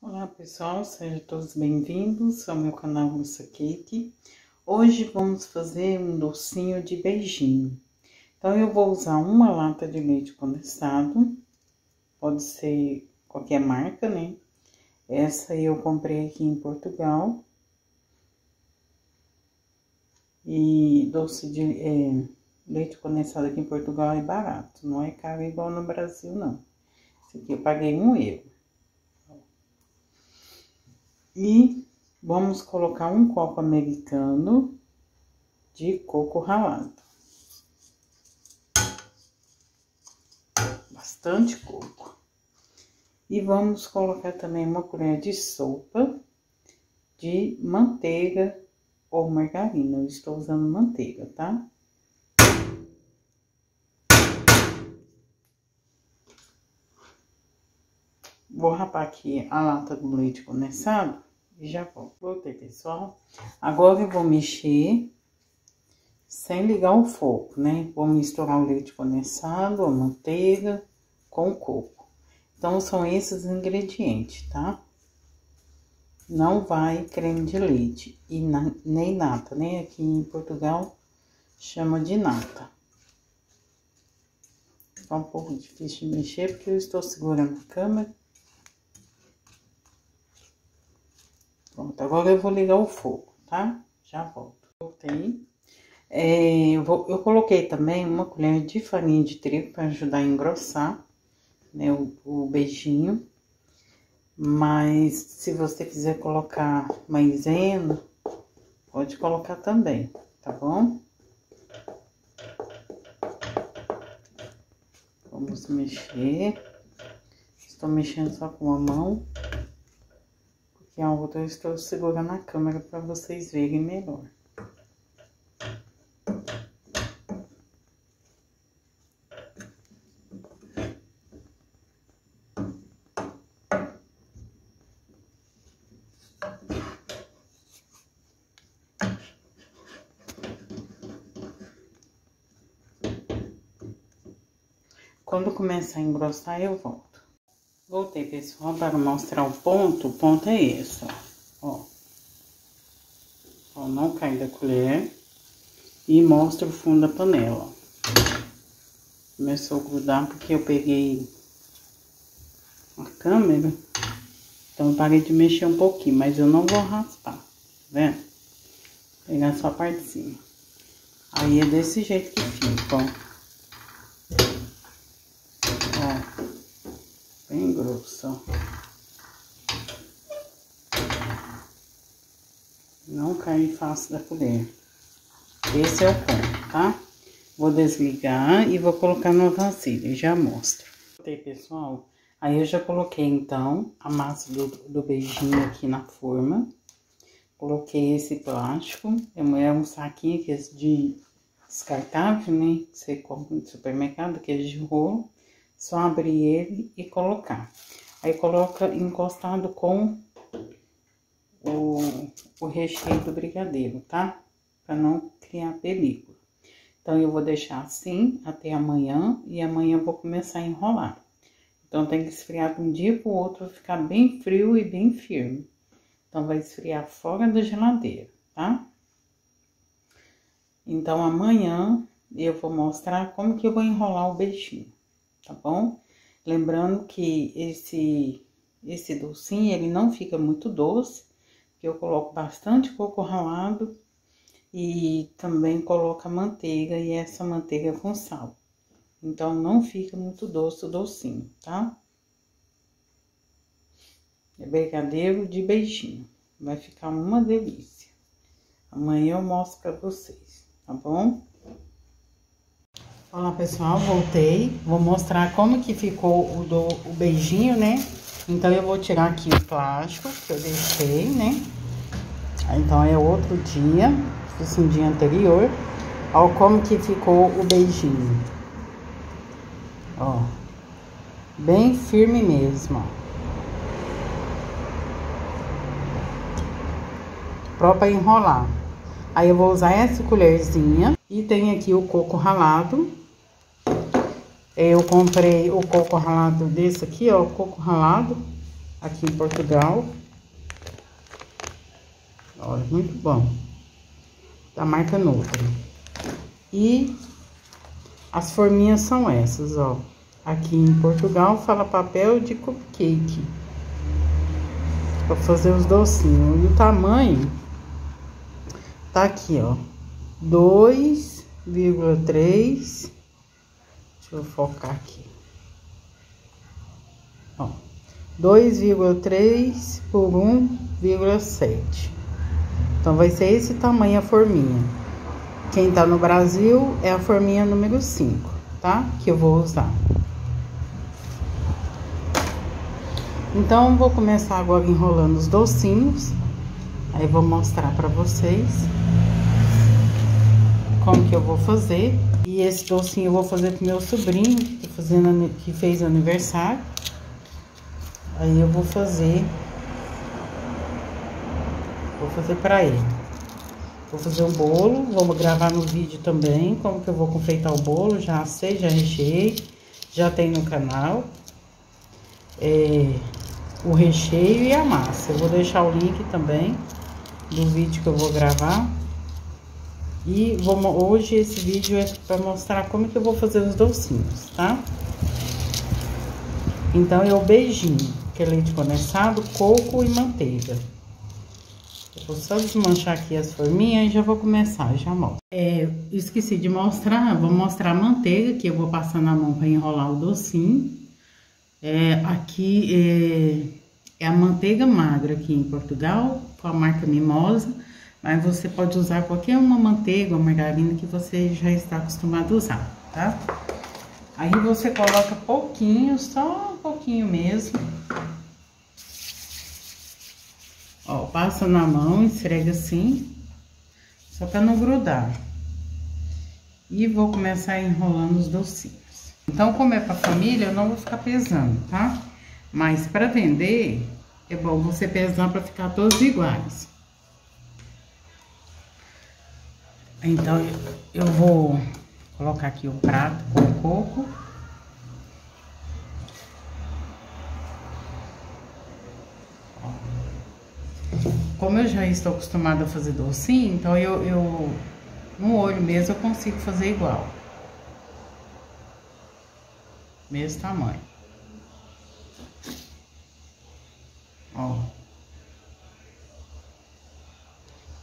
Olá pessoal, sejam todos bem-vindos ao meu canal Russa Cake. Hoje vamos fazer um docinho de beijinho. Então eu vou usar uma lata de leite condensado, pode ser qualquer marca, né? Essa eu comprei aqui em Portugal. E doce de é, leite condensado aqui em Portugal é barato, não é caro igual no Brasil, não. Esse aqui eu paguei um euro. E vamos colocar um copo americano de coco ralado. Bastante coco. E vamos colocar também uma colher de sopa de manteiga ou margarina. Eu estou usando manteiga, tá? Vou rapar aqui a lata do leite condensado e já volto. Voltei, pessoal. Agora eu vou mexer sem ligar o fogo, né? Vou misturar o leite condensado, a manteiga com o coco. Então, são esses ingredientes, tá? Não vai creme de leite e na, nem nata, né? Aqui em Portugal chama de nata. Tá um pouco difícil de mexer porque eu estou segurando a câmera. Pronto, agora eu vou ligar o fogo, tá? Já volto. Voltei. É, eu, vou, eu coloquei também uma colher de farinha de trigo para ajudar a engrossar, né, o, o beijinho. Mas se você quiser colocar maisena, pode colocar também, tá bom? Vamos mexer. Estou mexendo só com a mão. E a outra eu estou segurando a câmera para vocês verem melhor. Quando começar a engrossar, eu volto. Voltei, pessoal, para mostrar o ponto. O ponto é esse, ó. Ó, não cai da colher. E mostra o fundo da panela. Começou a grudar porque eu peguei a câmera. Então, eu parei de mexer um pouquinho, mas eu não vou raspar, tá vendo? Vou pegar só a parte de cima. Aí, é desse jeito que fica, ó. Grosso. Não cai fácil da colher. Esse é o ponto, tá? Vou desligar e vou colocar no vasilha, já mostro. Ok, pessoal? Aí eu já coloquei, então, a massa do, do beijinho aqui na forma. Coloquei esse plástico, é um saquinho que é de descartável, né? Você compra no supermercado, que é de rolo. Só abrir ele e colocar. Aí coloca encostado com o, o recheio do brigadeiro, tá? Pra não criar película. Então, eu vou deixar assim até amanhã e amanhã eu vou começar a enrolar. Então, tem que esfriar de um dia pro outro, ficar bem frio e bem firme. Então, vai esfriar fora da geladeira, tá? Então, amanhã eu vou mostrar como que eu vou enrolar o beijinho tá bom? Lembrando que esse, esse docinho, ele não fica muito doce, que eu coloco bastante coco ralado e também coloco a manteiga e essa manteiga com sal. Então, não fica muito doce o docinho, tá? É brigadeiro de beijinho. Vai ficar uma delícia. Amanhã eu mostro pra vocês, tá bom? Olá pessoal, voltei. Vou mostrar como que ficou o, do, o beijinho, né? Então eu vou tirar aqui o plástico que eu deixei, né? Então é outro dia, fiz um dia anterior. Olha como que ficou o beijinho. Ó, bem firme mesmo, ó. Próprio enrolar. Aí eu vou usar essa colherzinha e tem aqui o coco ralado eu comprei o coco ralado desse aqui, ó, coco ralado. aqui em Portugal. Olha, muito bom. Da marca Nutri. E as forminhas são essas, ó. Aqui em Portugal fala papel de cupcake. Pra fazer os docinhos. E o tamanho tá aqui, ó. 2,3. Deixa eu focar aqui. Ó. 2,3 por 1,7. Então, vai ser esse tamanho a forminha. Quem tá no Brasil é a forminha número 5, tá? Que eu vou usar. Então, vou começar agora enrolando os docinhos. Aí, vou mostrar pra vocês como que eu vou fazer. E esse docinho eu vou fazer pro meu sobrinho, que, tá fazendo, que fez aniversário. Aí, eu vou fazer... Vou fazer pra ele. Vou fazer um bolo, vou gravar no vídeo também como que eu vou confeitar o bolo. Já sei, já recheei, já tem no canal. É, o recheio e a massa. Eu vou deixar o link também do vídeo que eu vou gravar. E vou, hoje esse vídeo é para mostrar como que eu vou fazer os docinhos, tá? Então, é o beijinho, que é leite condensado, coco e manteiga. Eu vou só desmanchar aqui as forminhas e já vou começar, já mostro. É, esqueci de mostrar, vou mostrar a manteiga que eu vou passar na mão para enrolar o docinho. É, aqui é, é, a manteiga magra aqui em Portugal, com a marca Mimosa, mas você pode usar qualquer uma manteiga ou margarina que você já está acostumado a usar, tá? Aí você coloca pouquinho, só um pouquinho mesmo. Ó, passa na mão, esfrega assim, só para não grudar. E vou começar enrolando os docinhos. Então, como é para família, eu não vou ficar pesando, tá? Mas para vender, é bom você pesar para ficar todos iguais. Então, eu vou colocar aqui o prato com o coco. Como eu já estou acostumada a fazer docinho, então eu, eu no olho mesmo eu consigo fazer igual mesmo tamanho. Ó.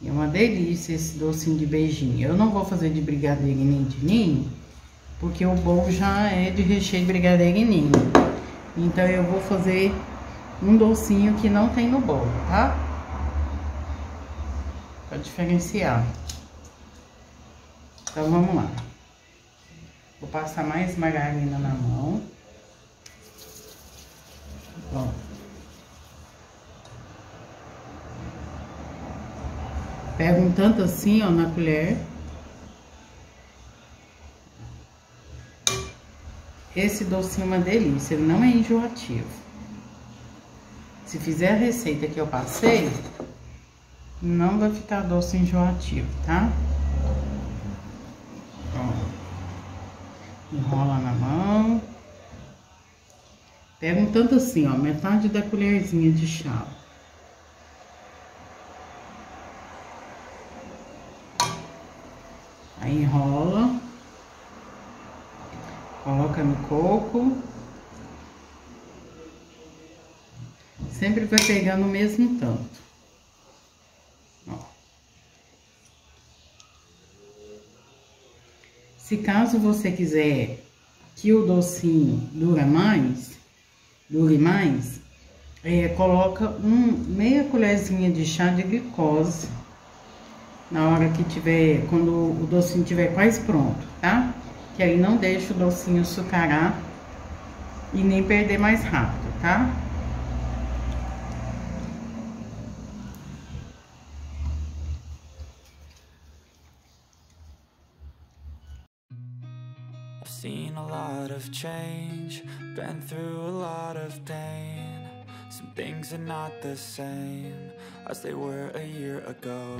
É uma delícia esse docinho de beijinho. Eu não vou fazer de brigadeiro nem de ninho, porque o bolo já é de recheio de brigadeiro e ninho. Então eu vou fazer um docinho que não tem no bolo, tá? Pra diferenciar. Então vamos lá. Vou passar mais margarina na mão. Ó. Pega um tanto assim, ó, na colher. Esse docinho é uma delícia, ele não é enjoativo. Se fizer a receita que eu passei, não vai ficar doce enjoativo, tá? Enrola na mão. Pega um tanto assim, ó, metade da colherzinha de chá. Aí enrola. Coloca no coco. Sempre vai pegando o mesmo tanto. Se caso você quiser que o docinho dure mais, dure mais, é, coloca um, meia colherzinha de chá de glicose na hora que tiver, quando o docinho tiver quase pronto, tá? Que aí não deixa o docinho açucarar e nem perder mais rápido, tá? Seen a lot of change, been through a lot of pain Some things are not the same as they were a year ago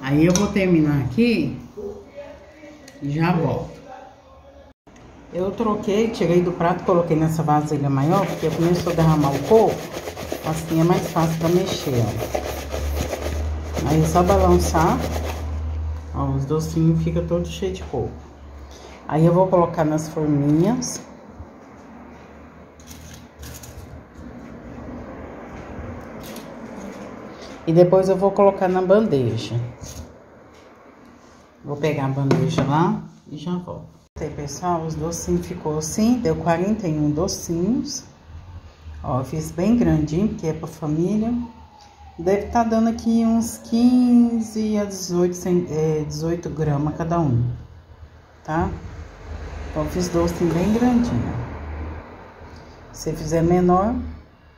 Aí eu vou terminar aqui e já volto. Eu troquei, tirei do prato, coloquei nessa vasilha maior, porque começou a derramar o coco, assim é mais fácil pra mexer, ó. Aí é só balançar, ó, os docinhos ficam todos cheios de coco. Aí eu vou colocar nas forminhas. E depois eu vou colocar na bandeja. Vou pegar a bandeja lá e já volto. Aí, pessoal, os docinhos ficou assim, deu 41 docinhos. Ó, fiz bem grandinho, porque é pra família. Deve estar tá dando aqui uns 15 a 18, é, 18 gramas cada um, tá? Então, fiz docinho bem grandinho. Se fizer menor,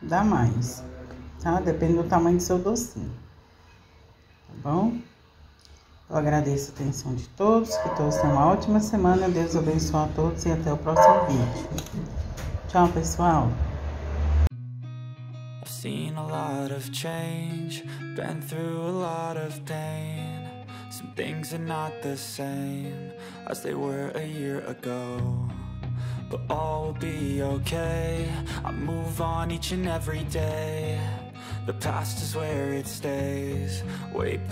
dá mais, tá? Depende do tamanho do seu docinho, tá bom? Eu agradeço a atenção de todos, que todos tenham uma ótima semana. Deus abençoe a todos e até o próximo vídeo. Tchau, pessoal! Seen a lot of change, been through a lot of pain. Some things are not the same as they were a year ago. But all will be okay. I move on each and every day. The past is where it stays. Way back.